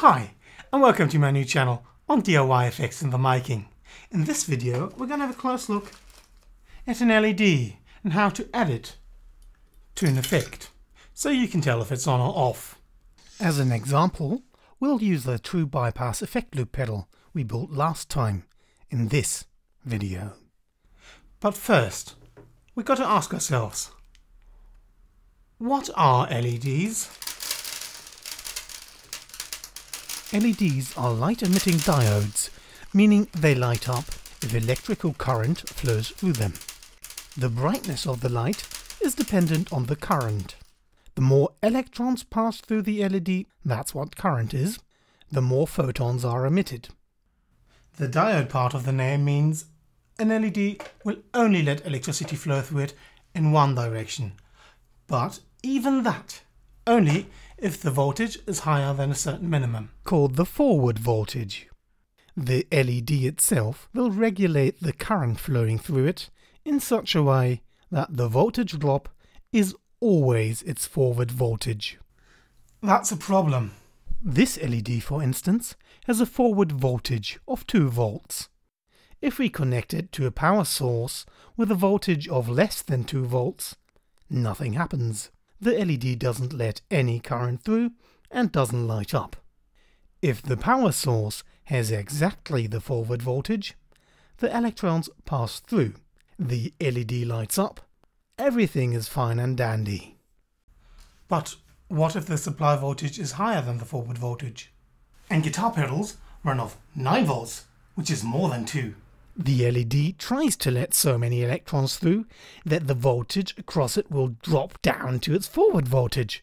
Hi, and welcome to my new channel on DIY effects in the making. In this video, we're going to have a close look at an LED and how to add it to an effect, so you can tell if it's on or off. As an example, we'll use the True Bypass effect loop pedal we built last time in this video. But first, we've got to ask ourselves, what are LEDs? LEDs are light emitting diodes, meaning they light up if electrical current flows through them. The brightness of the light is dependent on the current. The more electrons pass through the LED, that's what current is, the more photons are emitted. The diode part of the name means an LED will only let electricity flow through it in one direction, but even that only if the voltage is higher than a certain minimum, called the forward voltage. The LED itself will regulate the current flowing through it in such a way that the voltage drop is always its forward voltage. That's a problem. This LED, for instance, has a forward voltage of 2 volts. If we connect it to a power source with a voltage of less than 2 volts, nothing happens the LED doesn't let any current through and doesn't light up. If the power source has exactly the forward voltage, the electrons pass through, the LED lights up, everything is fine and dandy. But what if the supply voltage is higher than the forward voltage? And guitar pedals run off 9 volts, which is more than 2. The LED tries to let so many electrons through that the voltage across it will drop down to its forward voltage.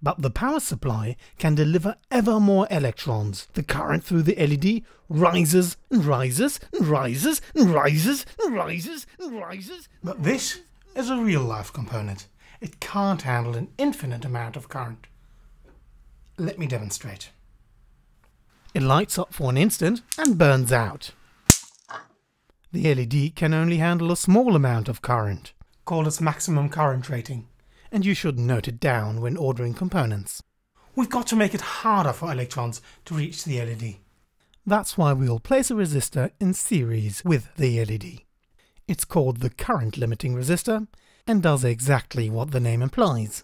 But the power supply can deliver ever more electrons. The current through the LED rises and rises and rises and rises and rises and rises. But this is a real life component. It can't handle an infinite amount of current. Let me demonstrate. It lights up for an instant and burns out. The LED can only handle a small amount of current, called its maximum current rating, and you should note it down when ordering components. We've got to make it harder for electrons to reach the LED. That's why we'll place a resistor in series with the LED. It's called the current limiting resistor and does exactly what the name implies.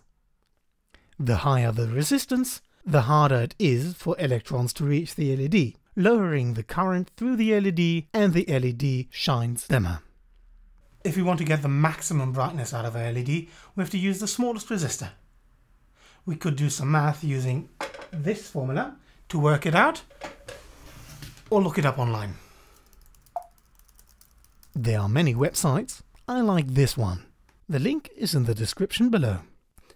The higher the resistance, the harder it is for electrons to reach the LED, lowering the current through the LED and the LED shines dimmer. If we want to get the maximum brightness out of a LED, we have to use the smallest resistor. We could do some math using this formula to work it out, or look it up online. There are many websites. I like this one. The link is in the description below.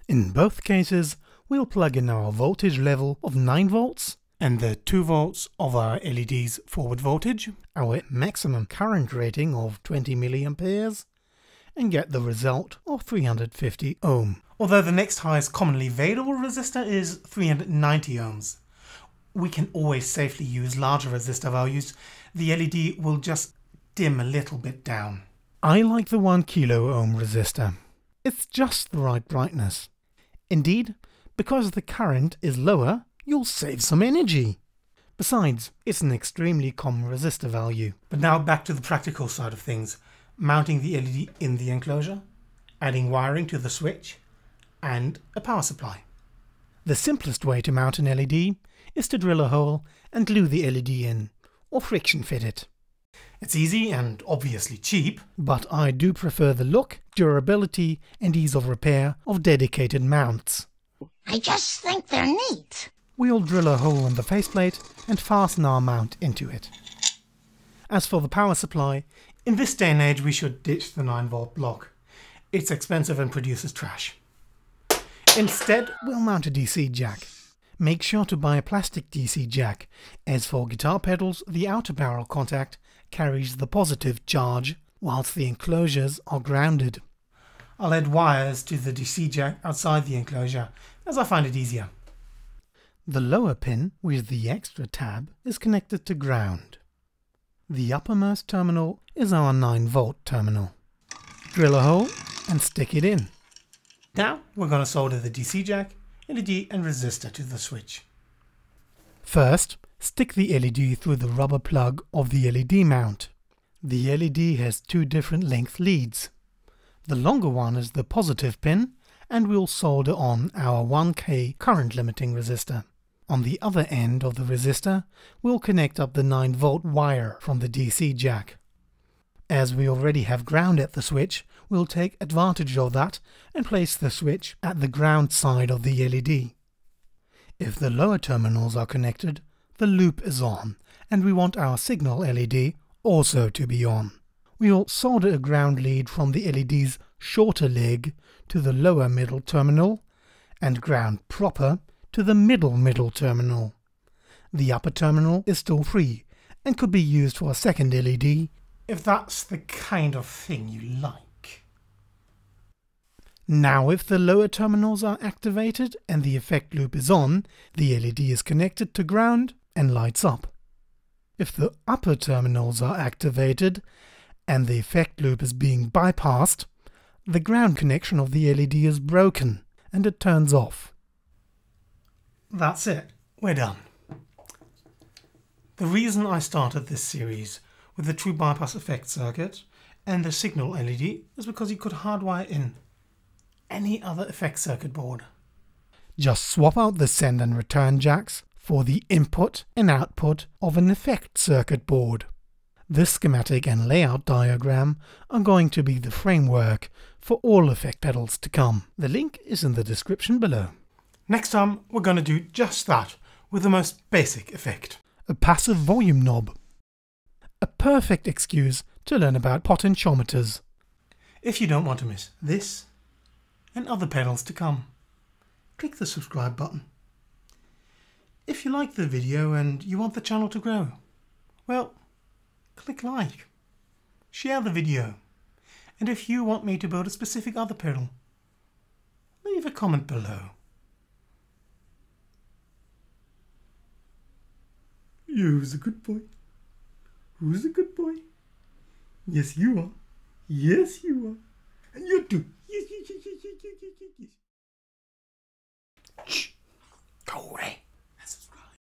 In both cases, we'll plug in our voltage level of 9 volts and the 2 volts of our LED's forward voltage, our maximum current rating of 20 milliamperes, and get the result of 350 ohm. Although the next highest commonly available resistor is 390 ohms. We can always safely use larger resistor values. The LED will just dim a little bit down. I like the 1 kilo ohm resistor. It's just the right brightness. Indeed, because the current is lower, you'll save some energy. Besides, it's an extremely common resistor value. But now back to the practical side of things. Mounting the LED in the enclosure, adding wiring to the switch, and a power supply. The simplest way to mount an LED is to drill a hole and glue the LED in, or friction fit it. It's easy and obviously cheap, but I do prefer the look, durability and ease of repair of dedicated mounts. I just think they're neat we'll drill a hole in the faceplate and fasten our mount into it. As for the power supply, in this day and age we should ditch the 9 volt block. It's expensive and produces trash. Instead, we'll mount a DC jack. Make sure to buy a plastic DC jack, as for guitar pedals the outer barrel contact carries the positive charge, whilst the enclosures are grounded. I'll add wires to the DC jack outside the enclosure, as I find it easier. The lower pin with the extra tab is connected to ground. The uppermost terminal is our 9 volt terminal. Drill a hole and stick it in. Now we're going to solder the DC jack, LED and resistor to the switch. First, stick the LED through the rubber plug of the LED mount. The LED has two different length leads. The longer one is the positive pin and we'll solder on our 1K current limiting resistor. On the other end of the resistor, we'll connect up the 9 volt wire from the DC jack. As we already have ground at the switch, we'll take advantage of that and place the switch at the ground side of the LED. If the lower terminals are connected, the loop is on and we want our signal LED also to be on. We'll solder a ground lead from the LED's shorter leg to the lower middle terminal and ground proper to the middle middle terminal. The upper terminal is still free and could be used for a second LED if that's the kind of thing you like. Now if the lower terminals are activated and the effect loop is on, the LED is connected to ground and lights up. If the upper terminals are activated and the effect loop is being bypassed, the ground connection of the LED is broken and it turns off. That's it. We're done. The reason I started this series with the true bypass effect circuit and the signal LED is because you could hardwire in any other effect circuit board. Just swap out the send and return jacks for the input and output of an effect circuit board. This schematic and layout diagram are going to be the framework for all effect pedals to come. The link is in the description below. Next time we're going to do just that with the most basic effect. A passive volume knob. A perfect excuse to learn about potentiometers. If you don't want to miss this and other pedals to come, click the subscribe button. If you like the video and you want the channel to grow, well, click like, share the video, and if you want me to build a specific other pedal, leave a comment below. Who's a good boy? Who's a good boy? Yes, you are. Yes, you are. And you too. Yes, yes, yes, yes, yes, yes, yes, yes. Shh. Go away.